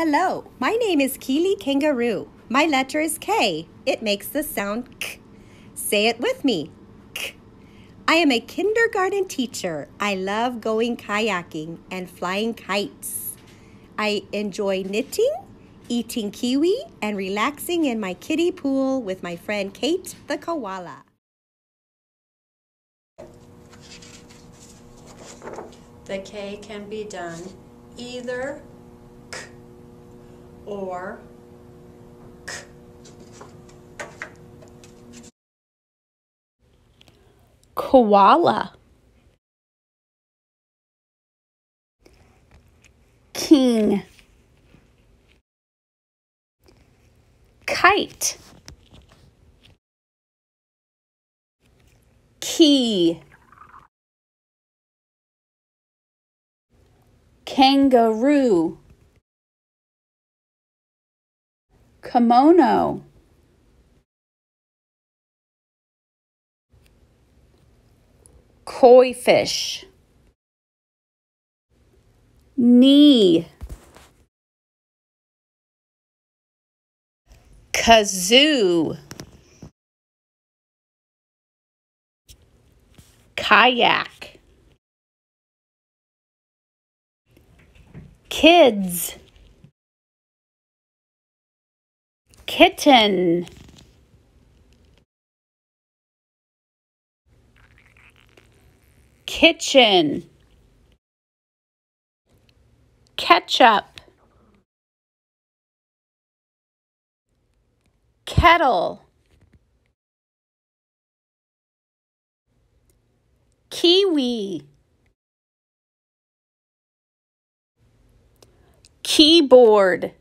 Hello, my name is Keely Kangaroo. My letter is K. It makes the sound K. Say it with me. K. I am a kindergarten teacher. I love going kayaking and flying kites. I enjoy knitting, eating kiwi, and relaxing in my kiddie pool with my friend Kate the koala. The K can be done either or K. koala. King. Kite. Key. Kangaroo kimono. Koi fish. Knee. Kazoo. Kayak. Kids kitten. Kitchen. Ketchup. Kettle. Kiwi. Keyboard